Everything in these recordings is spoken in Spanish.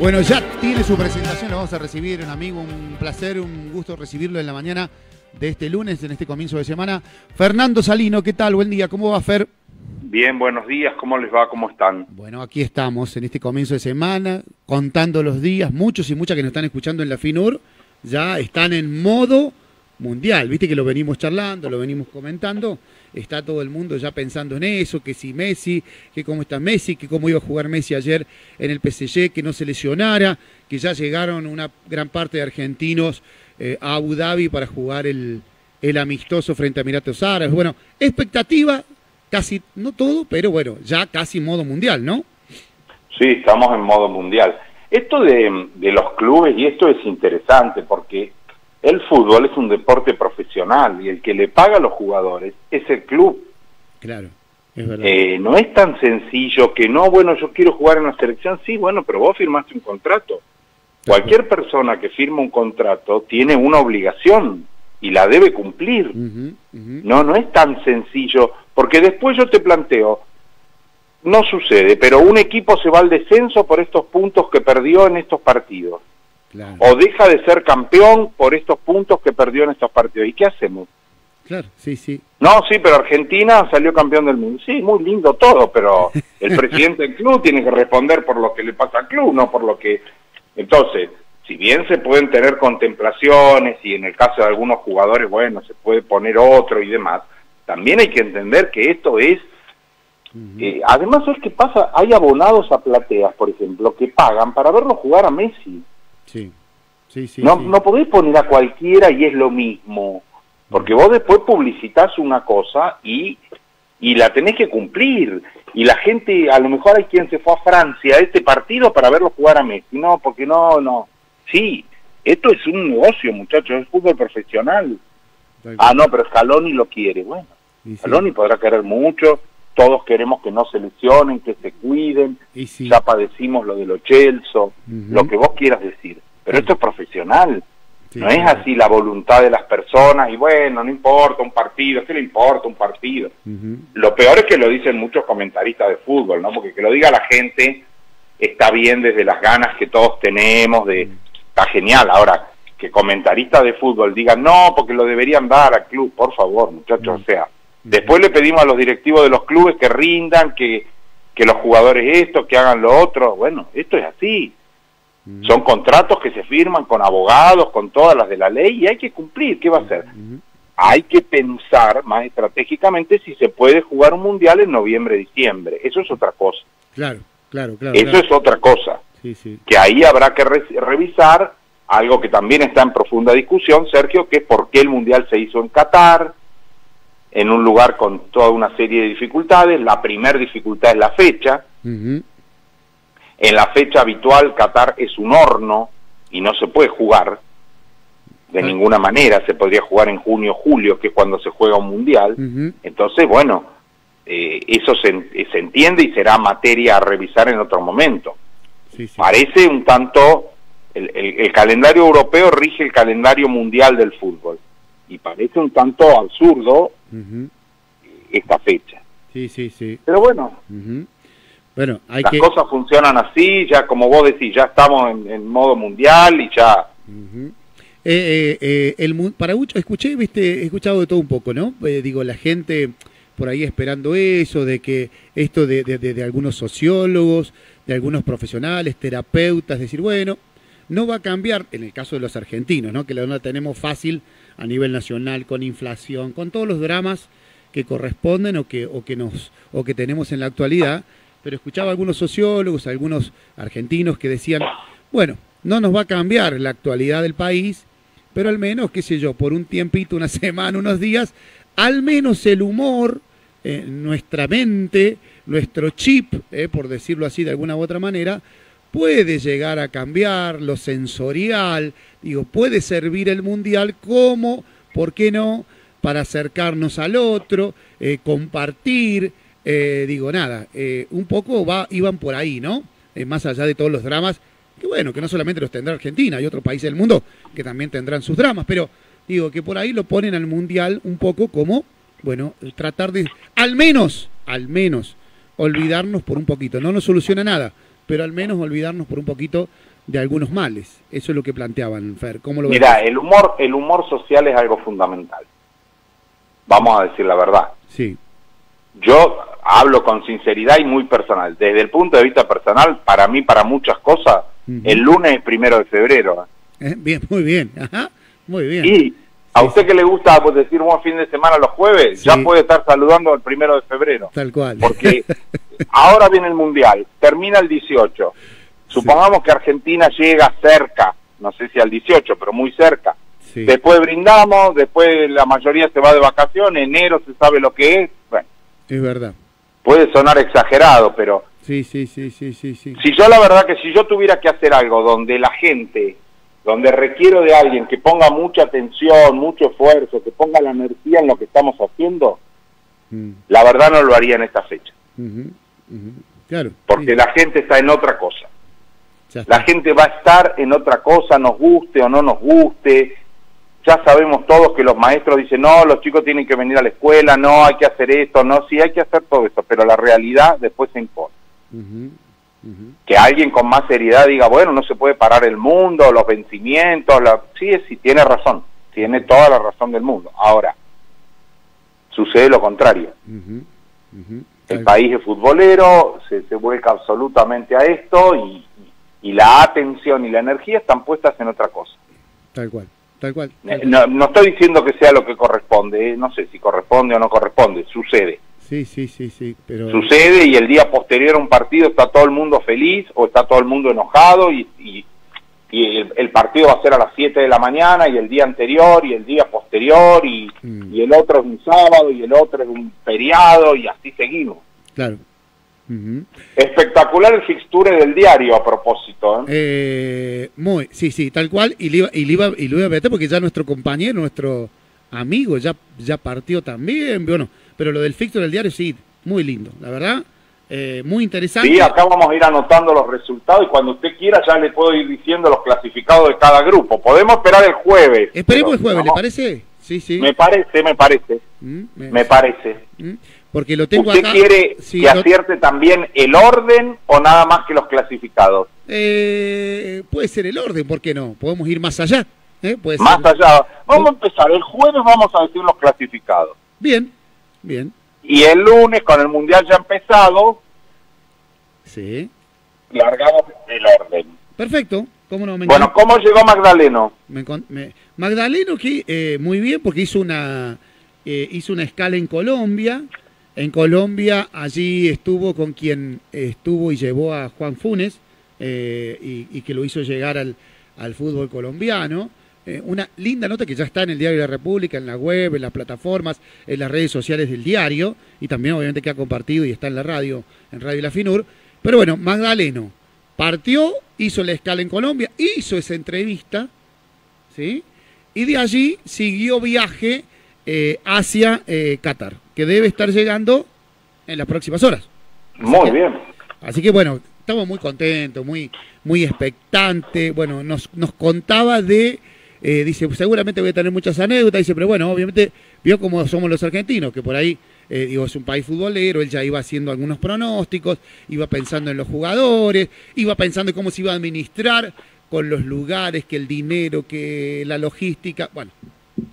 Bueno, ya tiene su presentación, lo vamos a recibir, un amigo, un placer, un gusto recibirlo en la mañana de este lunes, en este comienzo de semana. Fernando Salino, ¿qué tal? Buen día, ¿cómo va Fer? Bien, buenos días, ¿cómo les va? ¿Cómo están? Bueno, aquí estamos en este comienzo de semana, contando los días, muchos y muchas que nos están escuchando en la FINUR, ya están en modo mundial, viste que lo venimos charlando, lo venimos comentando, está todo el mundo ya pensando en eso, que si Messi, que cómo está Messi, que cómo iba a jugar Messi ayer en el PSG, que no se lesionara, que ya llegaron una gran parte de argentinos eh, a Abu Dhabi para jugar el, el amistoso frente a Emiratos Árabes. Bueno, expectativa, casi, no todo, pero bueno, ya casi modo mundial, ¿no? Sí, estamos en modo mundial. Esto de, de los clubes, y esto es interesante porque el fútbol es un deporte profesional y el que le paga a los jugadores es el club. Claro, es verdad. Eh, no es tan sencillo que no, bueno, yo quiero jugar en la selección, sí, bueno, pero vos firmaste un contrato. Cualquier persona que firma un contrato tiene una obligación y la debe cumplir. No, no es tan sencillo, porque después yo te planteo, no sucede, pero un equipo se va al descenso por estos puntos que perdió en estos partidos, Claro, o deja de ser campeón por estos puntos que perdió en estos partidos. ¿Y qué hacemos? claro, sí, sí. No, sí, pero Argentina salió campeón del mundo. Sí, muy lindo todo, pero el presidente del club tiene que responder por lo que le pasa al club, no por lo que... Entonces, si bien se pueden tener contemplaciones y en el caso de algunos jugadores, bueno, se puede poner otro y demás, también hay que entender que esto es... eh, además, es que pasa? Hay abonados a plateas, por ejemplo, que pagan para verlo jugar a Messi. Sí, sí, sí. no, sí. no podés poner a cualquiera y es lo mismo. Porque vos después publicitas una cosa y, y la tenés que cumplir. Y la gente, a lo mejor hay quien se fue a Francia a este partido para verlo jugar a Messi. No, porque no, no. Sí, esto es un negocio, muchachos, es fútbol profesional. Ah, no, pero Scaloni lo quiere. Bueno, Y sí, Scaloni podrá querer mucho. Todos queremos que no se lesionen, que se cuiden. y sí. Ya padecimos lo de los Chelsea, Ujú. lo que vos quieras decir. Pero esto es profesional. Sí, no es claro. así la voluntad de las personas y bueno, no importa un partido, ¿qué le importa un partido? Lo peor es que lo dicen muchos comentaristas de fútbol, ¿no? Porque que lo diga la gente está bien desde las ganas que todos tenemos, de está genial. Ahora, que comentaristas de fútbol digan no, porque lo deberían dar al club, por favor, muchachos, o sea, después le pedimos a los directivos de los clubes que rindan, que, que los jugadores esto, que hagan lo otro. Bueno, esto es así. Son contratos que se firman con abogados, con todas las de la ley y hay que cumplir. ¿Qué va a hacer? Hay que pensar más estratégicamente si se puede jugar un mundial en noviembre, diciembre. Eso es otra cosa. Claro, claro, claro. Eso claro. es otra cosa. Sí, sí. Que ahí habrá que re- revisar algo que también está en profunda discusión, Sergio, que es por qué el mundial se hizo en Qatar, en un lugar con toda una serie de dificultades. La primera dificultad es la fecha. En la fecha habitual, Qatar es un horno y no se puede jugar de Ah. ninguna manera. Se podría jugar en junio, julio, que es cuando se juega un mundial. Entonces, bueno, eh, eso se, eh, se entiende y será materia a revisar en otro momento. Sí, sí. Parece un tanto, el, el- el calendario europeo rige el calendario mundial del fútbol. Y parece un tanto absurdo Esta fecha. Sí, sí, sí. Pero bueno. Bueno, hay las que... cosas funcionan así, ya como vos decís, ya estamos en, en modo mundial y ya. Eh, eh, eh, el para mucho escuché, viste, he escuchado de todo un poco, ¿no? Digo, la gente por ahí esperando eso, de que esto de, de- de- de algunos sociólogos, de algunos profesionales, terapeutas, decir, bueno, no va a cambiar, en el caso de los argentinos, ¿no? Que la la tenemos fácil a nivel nacional, con inflación, con todos los dramas que corresponden o que, o que nos, o que tenemos en la actualidad, pero escuchaba a algunos sociólogos, a algunos argentinos que decían, bueno, no nos va a cambiar la actualidad del país, pero al menos, qué sé yo, por un tiempito, una semana, unos días, al menos el humor, eh, nuestra mente, nuestro chip, eh, por decirlo así de alguna u otra manera, puede llegar a cambiar lo sensorial, digo, puede servir el mundial como, ¿por qué no?, para acercarnos al otro, eh, compartir, eh, digo, nada, eh, un poco va, iban por ahí, ¿no? Eh, más allá de todos los dramas, que bueno, que no solamente los tendrá Argentina, hay otros países del mundo que también tendrán sus dramas, pero digo que por ahí lo ponen al mundial un poco como, bueno, tratar de, al menos, al menos, olvidarnos por un poquito, no nos soluciona nada, pero al menos olvidarnos por un poquito de algunos males. Eso es lo que planteaban, Fer. ¿Cómo lo Mira, el humor, el humor social es algo fundamental. Vamos a decir la verdad. Sí. Yo hablo con sinceridad y muy personal. Desde el punto de vista personal, para mí, para muchas cosas, el lunes es primero de febrero. ¿eh? bien, muy bien. Ajá, muy bien. Y a usted que le gusta pues, decir buen fin de semana los jueves, ya puede estar saludando el primero de febrero. Tal cual. Porque ahora viene el Mundial, termina el 18. Supongamos que Argentina llega cerca, no sé si al 18, pero muy cerca. Después brindamos, después la mayoría se va de vacaciones, enero se sabe lo que es. Bueno, es verdad. Puede sonar exagerado, pero... Sí, sí, sí, sí, sí, sí. Si yo la verdad que si yo tuviera que hacer algo donde la gente donde requiero de alguien que ponga mucha atención, mucho esfuerzo, que ponga la energía en lo que estamos haciendo, mm. la verdad no lo haría en esta fecha. Claro. Porque la gente está en otra cosa. La gente va a estar en otra cosa, nos guste o no nos guste. Ya sabemos todos que los maestros dicen, no, los chicos tienen que venir a la escuela, no, hay que hacer esto, no, sí, hay que hacer todo eso, pero la realidad después se impone que alguien con más seriedad diga, bueno, no se puede parar el mundo, los vencimientos, la... sí, sí, tiene razón, tiene toda la razón del mundo. Ahora, sucede lo contrario. El país es futbolero, se, se vuelca absolutamente a esto y, y, la atención y la energía están puestas en otra cosa. Tal cual. Tal cual. Eh, no, no, estoy diciendo que sea lo que corresponde, eh, no sé si corresponde o no corresponde, sucede. Sí, sí, sí, sí. Pero... Sucede y el día posterior a un partido está todo el mundo feliz o está todo el mundo enojado y, y, el, partido va a ser a las 7 de la mañana y el día anterior y el día posterior y, mm. y el otro es un sábado y el otro es un feriado y así seguimos. Claro. Espectacular el fixture del diario a propósito. ¿eh? ¿eh? muy, sí, sí, tal cual. Y lo iba, y iba, y iba a meter porque ya nuestro compañero, nuestro amigo, ya, ya partió también. Bueno, pero lo del fixture del diario sí, muy lindo, la verdad. Eh, muy interesante. Sí, acá vamos a ir anotando los resultados y cuando usted quiera ya le puedo ir diciendo los clasificados de cada grupo. Podemos esperar el jueves. Esperemos el jueves, ¿le parece? Sí, sí. Me parece, me parece. Mm, me... parece. Mm, porque lo tengo ¿Usted quiere que acierte también el orden o nada más que los clasificados? Eh, puede ser el orden, ¿por qué no? Podemos ir más allá. ¿eh? más allá. Vamos a empezar. El jueves vamos a decir los clasificados. Bien, Bien. Y el lunes, con el Mundial ya empezado, sí. largamos el orden. Perfecto. ¿Cómo no? bueno, ¿cómo llegó Magdaleno? Magdaleno que eh, muy bien porque hizo una eh, hizo una escala en Colombia. En Colombia allí estuvo con quien estuvo y llevó a Juan Funes eh, y, que lo hizo llegar al, al fútbol colombiano. Eh, una linda nota que ya está en el Diario de la República, en la web, en las plataformas, en las redes sociales del diario, y también obviamente que ha compartido y está en la radio, en Radio La Finur. Pero bueno, Magdaleno partió, hizo la escala en Colombia, hizo esa entrevista, ¿sí? Y de allí siguió viaje eh, hacia eh, Qatar, que debe estar llegando en las próximas horas. Muy bien. Así que bueno, estamos muy contentos, muy, muy expectantes. Bueno, nos, nos contaba de eh, dice, seguramente voy a tener muchas anécdotas, dice, pero bueno, obviamente vio cómo somos los argentinos, que por ahí, eh, digo, es un país futbolero, él ya iba haciendo algunos pronósticos, iba pensando en los jugadores, iba pensando en cómo se iba a administrar con los lugares, que el dinero, que la logística, bueno,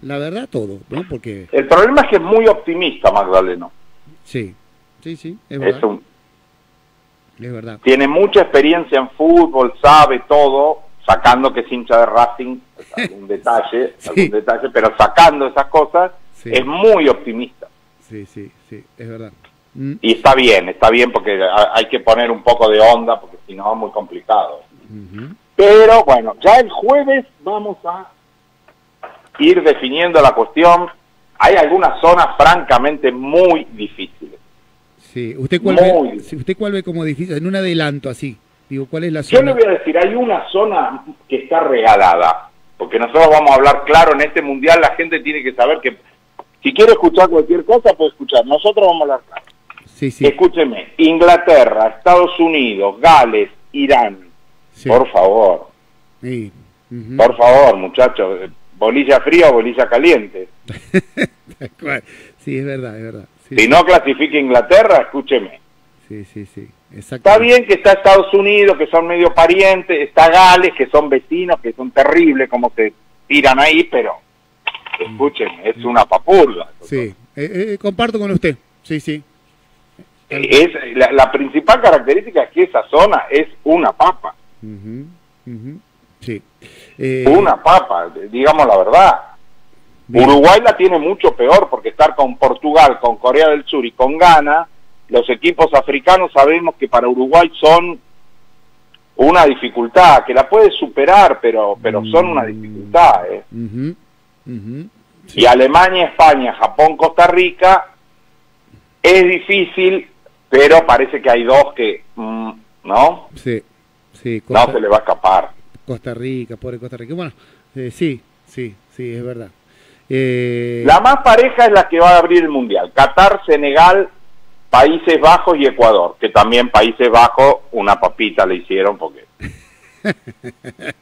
la verdad todo, ¿no? Porque... El problema es que es muy optimista Magdaleno. Sí, sí, sí, es verdad. Es, es verdad. Tiene mucha experiencia en fútbol, sabe todo, sacando que es hincha de Racing, algún detalle, algún detalle, pero sacando esas cosas, es muy optimista. Sí, sí, sí, es verdad. Mm. Y está bien, está bien porque hay que poner un poco de onda, porque si no es muy complicado. Pero bueno, ya el jueves vamos a ir definiendo la cuestión. Hay algunas zonas francamente muy difíciles. Sí, ¿usted cuál, ve, ¿usted cuál ve como difícil? En un adelanto así. Digo, ¿cuál es la zona? Yo le voy a decir, hay una zona que está regalada, porque nosotros vamos a hablar claro, en este mundial la gente tiene que saber que si quiere escuchar cualquier cosa, puede escuchar. Nosotros vamos a hablar claro. Sí, sí. Escúcheme, Inglaterra, Estados Unidos, Gales, Irán. Por favor. Por favor, muchachos. Bolilla fría o bolilla caliente. sí, es verdad, es verdad. Si no clasifica Inglaterra, escúcheme sí, sí, sí. Está bien que está Estados Unidos, que son medio parientes, está Gales, que son vecinos, que son terribles, como se tiran ahí, pero escuchen, es una papurga. Sí, eh, eh, comparto con usted, sí, sí. Es, la, principal característica es que esa zona es una papa. Sí. Eh, una papa, digamos la verdad. Uruguay la tiene mucho peor porque estar con Portugal, con Corea del Sur y con Ghana, los equipos africanos sabemos que para Uruguay son una dificultad, que la puede superar, pero, pero son una dificultad. ¿eh? Y Alemania, España, Japón, Costa Rica, es difícil, pero parece que hay dos que, mm, ¿no? Sí, sí. no se le va a escapar. Costa Rica, pobre Costa Rica. Bueno, eh, sí, sí, sí, es verdad. Eh... La más pareja es la que va a abrir el Mundial. Qatar, Senegal, Países Bajos y Ecuador, que también Países Bajos una papita le hicieron porque...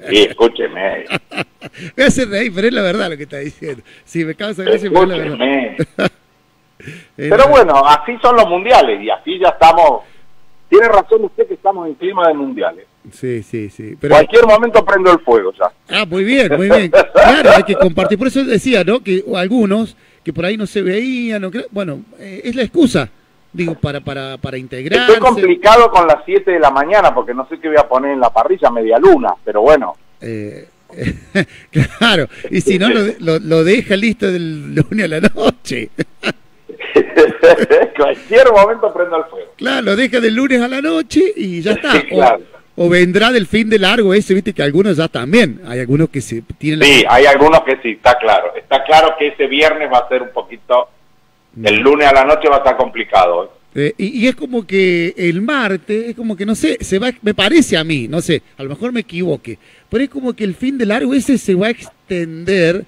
Sí, escúcheme. Me hace reír, pero es la verdad lo que está diciendo. Sí, me causa gracia, pero es la verdad. pero bueno, así son los mundiales y así ya estamos... Tiene razón usted que estamos en clima de mundiales. Sí, sí, sí. Pero... Cualquier momento prendo el fuego ya. Ah, muy bien, muy bien. Claro, hay que compartir. Por eso decía, ¿no? Que algunos que por ahí no se veían, no bueno, eh, es la excusa, digo, para, para, para integrar. Estoy complicado con las 7 de la mañana porque no sé qué voy a poner en la parrilla, media luna, pero bueno. Eh, claro, y si no, lo, lo, deja listo del lunes a la noche. Cualquier momento prendo el fuego. Claro, lo deja del lunes a la noche y ya está. O, vendrá del fin de largo ese, viste que algunos ya también. Hay algunos que se tienen. Sí, hay algunos que sí, está claro. Está claro que ese viernes va a ser un poquito. El lunes a la noche va a estar complicado. ¿eh? Eh, y, es como que el martes, es como que no sé, se va, me parece a mí, no sé, a lo mejor me equivoque, pero es como que el fin de largo ese se va a extender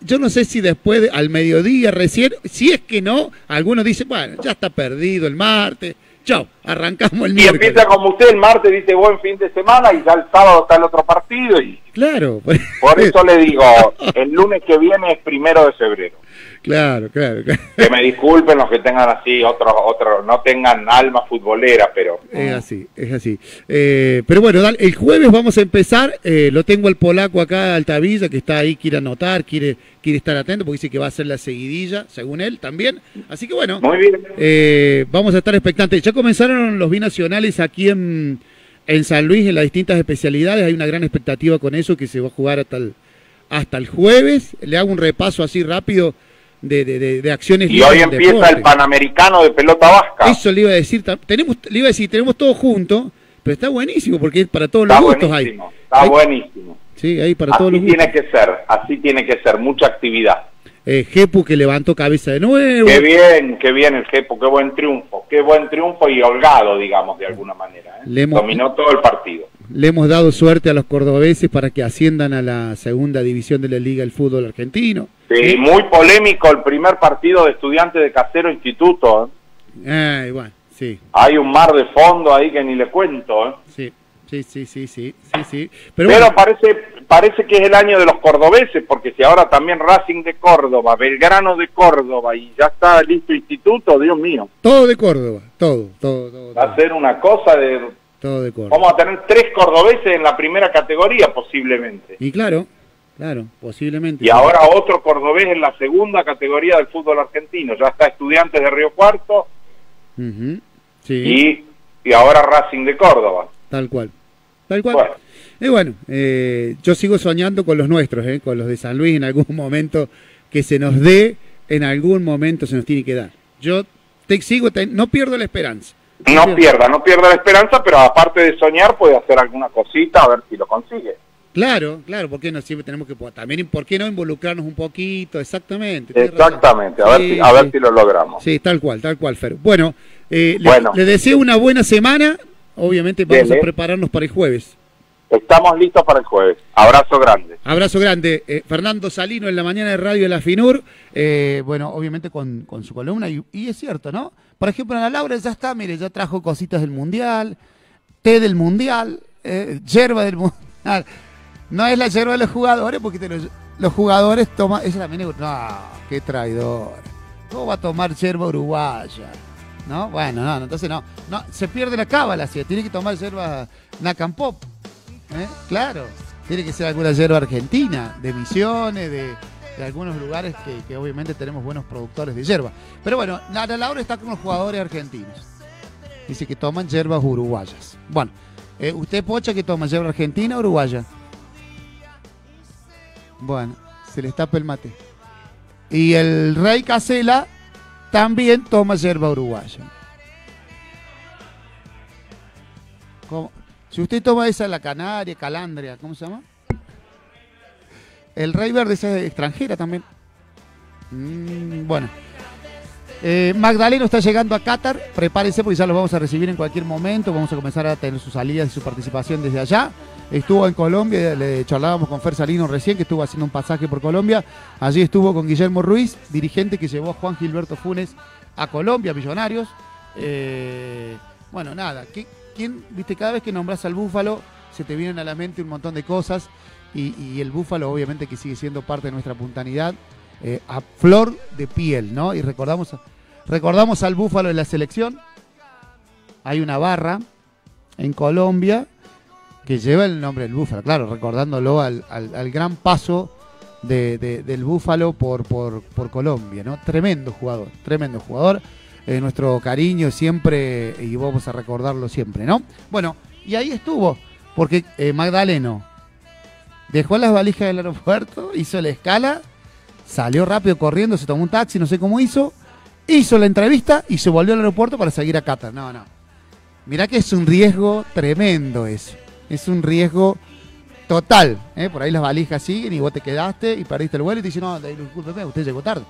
yo no sé si después, al mediodía recién, si es que no, algunos dicen, bueno, ya está perdido el martes, chao, arrancamos el miércoles. Y empieza como usted el martes, dice buen fin de semana y ya el sábado está el otro partido. y Claro. Por eso le digo, el lunes que viene es primero de febrero. Claro, claro, Que me disculpen los que tengan así, otros, otros, no tengan alma futbolera, pero... Es así, es así. Eh, pero bueno, el jueves vamos a empezar, eh, lo tengo el polaco acá, Altavilla, que está ahí, quiere anotar, quiere, quiere estar atento, porque dice que va a hacer la seguidilla, según él también. Así que bueno, Muy bien. Eh, vamos a estar expectantes. Ya comenzaron los binacionales aquí en, en San Luis, en las distintas especialidades, hay una gran expectativa con eso, que se va a jugar hasta el, hasta el jueves. Le hago un repaso así rápido de, de, de, acciones. Y hoy empieza el Panamericano de pelota vasca. Eso le iba a decir, tenemos, le iba a decir, tenemos todo junto, pero está buenísimo porque es para todos los gustos hay. Está buenísimo. Sí, ahí para todos los gustos. tiene que ser, así tiene que ser, mucha actividad. Eh, Jepu que levantó cabeza de nuevo. Qué bien, qué bien el Jepu, qué buen triunfo, qué buen triunfo y holgado, digamos, de alguna manera. ¿eh? Dominó todo el partido. Le hemos dado suerte a los cordobeses para que asciendan a la segunda división de la Liga del Fútbol Argentino. Sí, muy polémico el primer partido de estudiantes de Casero Instituto. ¿eh? bueno, sí. Hay un mar de fondo ahí que ni le cuento. ¿eh? Sí. Sí, sí, sí, sí, sí, Pero, parece, parece que es el año de los cordobeses, porque si ahora también Racing de Córdoba, Belgrano de Córdoba y ya está listo instituto, Dios mío. Todo de Córdoba, todo, todo, todo. Va a ser una cosa de... Todo de Córdoba. Vamos a tener tres cordobeses en la primera categoría posiblemente. Y claro, claro, posiblemente. Y ahora otro cordobés en la segunda categoría del fútbol argentino. Ya está Estudiantes de Río Cuarto sí. y, y ahora Racing de Córdoba. Tal cual. Tal cual. Y bueno, eh, yo sigo soñando con los nuestros, eh, con los de San Luis en algún momento que se nos dé, en algún momento se nos tiene que dar. Yo te sigo, no pierdo la esperanza. No pierda, no pierda la esperanza, pero aparte de soñar puede hacer alguna cosita a ver si lo consigue. Claro, claro, porque no siempre tenemos que también por qué no involucrarnos un poquito, exactamente. Exactamente, a ver si a ver si lo logramos. Sí, tal cual, tal cual, Fer. Bueno, eh, le, deseo una buena semana. Obviamente vamos a prepararnos para el jueves. Estamos listos para el jueves. Abrazo grande. Abrazo grande. Eh, Fernando Salino en la mañana de Radio de la FINUR. Eh, bueno, obviamente con, su columna. Y, es cierto, ¿no? Por ejemplo, Ana Laura ya está, mire, ya trajo cositas del Mundial, té del Mundial, eh, yerba del Mundial. No es la yerba de los jugadores, porque los, jugadores toman. Esa es la No, qué traidor. ¿Cómo va a tomar yerba uruguaya? ¿No? Bueno, no, entonces no. no se pierde la cábala, si tiene que tomar yerba Nacampop. ¿eh? Claro, tiene que ser alguna yerba argentina, de Misiones, de, algunos lugares que, obviamente tenemos buenos productores de yerba. Pero bueno, Nara Laura está con los jugadores argentinos. Dice que toman yerbas uruguayas. Bueno, eh, ¿usted, Pocha, que toma yerba argentina o uruguaya? Bueno, se le tapa el mate. Y el rey Casela también toma yerba uruguaya. Si usted toma esa, la canaria, calandria, ¿cómo se llama? El rey verde es extranjera también. Mm, bueno. Eh, Magdaleno está llegando a Qatar. Prepárense porque ya los vamos a recibir en cualquier momento. Vamos a comenzar a tener sus salidas y su participación desde allá. Estuvo en Colombia, le charlábamos con Fer Salino recién, que estuvo haciendo un pasaje por Colombia. Allí estuvo con Guillermo Ruiz, dirigente que llevó a Juan Gilberto Funes a Colombia, Millonarios. Eh, bueno, nada, ¿quién, viste, cada vez que nombras al Búfalo, se te vienen a la mente un montón de cosas. Y, el Búfalo, obviamente, que sigue siendo parte de nuestra puntanidad, eh, a flor de piel, ¿no? Y recordamos, recordamos al Búfalo en la selección. Hay una barra en Colombia que lleva el nombre del Búfalo, claro, recordándolo al, gran paso del Búfalo por, por, Colombia, ¿no? Tremendo jugador, tremendo jugador. Eh, nuestro cariño siempre, y vamos a recordarlo siempre, ¿no? Bueno, y ahí estuvo, porque eh, Magdaleno dejó las valijas del aeropuerto, hizo la escala, salió rápido corriendo, se tomó un taxi, no sé cómo hizo, hizo la entrevista y se volvió al aeropuerto para seguir a Qatar. No, no. Mirá que es un riesgo tremendo eso es un riesgo total. ¿eh? Por ahí las valijas siguen y vos te quedaste y perdiste el vuelo y te dicen, no, discúlpeme, usted llegó tarde.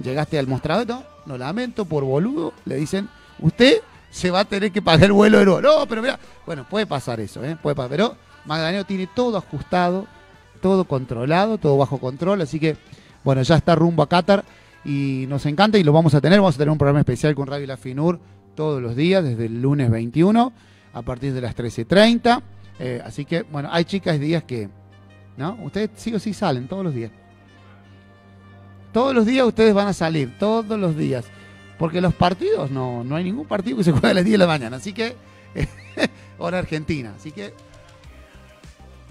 Llegaste al mostrador, no, lo lamento, por boludo, le dicen, usted se va a tener que pagar el vuelo de nuevo. No, pero mira, bueno, puede pasar eso, ¿eh? puede pasar. Pero Magdaleno tiene todo ajustado, todo controlado, todo bajo control, así que, bueno, ya está rumbo a Qatar y nos encanta y lo vamos a tener. Vamos a tener un programa especial con Radio La Finur todos los días, desde el lunes 21 a partir de las 13.30. Eh, así que, bueno, hay chicas días que, ¿no? Ustedes sí o sí salen todos los días. Todos los días ustedes van a salir, todos los días. Porque los partidos, no, no hay ningún partido que se juegue a las 10 de la mañana. Así que, hora argentina. Así que,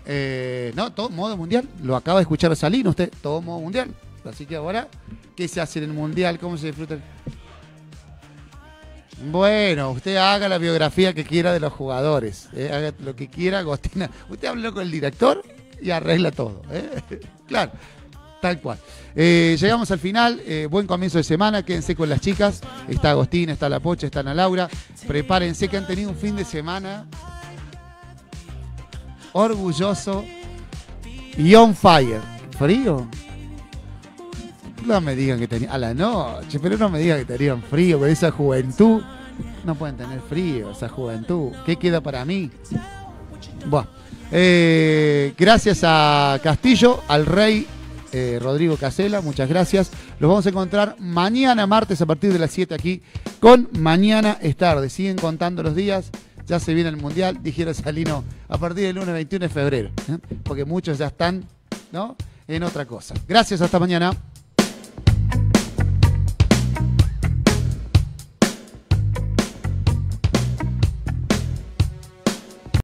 eh, no, todo modo mundial. Lo acaba de escuchar salir usted, todo modo mundial. Así que ahora, ¿qué se hace en el mundial? ¿Cómo se disfruta? Bueno, usted haga la biografía que quiera de los jugadores. Eh, haga lo que quiera, Agostina. Usted habló con el director y arregla todo. Eh. claro, tal cual. Eh, llegamos al final. buen comienzo de semana. Quédense con las chicas. Está Agostina, está La Pocha, está Ana Laura. Prepárense que han tenido un fin de semana orgulloso y on fire. ¿Frío? No me digan que tenían a la noche, pero no me digan que tenían frío con esa juventud. No pueden tener frío, esa juventud. ¿Qué queda para mí? Bueno, eh, gracias a Castillo, al rey eh, Rodrigo Casela, muchas gracias. Los vamos a encontrar mañana martes a partir de las 7 aquí con Mañana es tarde. Siguen contando los días, ya se viene el Mundial, dijera Salino, a partir del lunes 21 de febrero, ¿eh? porque muchos ya están ¿no? en otra cosa. Gracias, hasta mañana.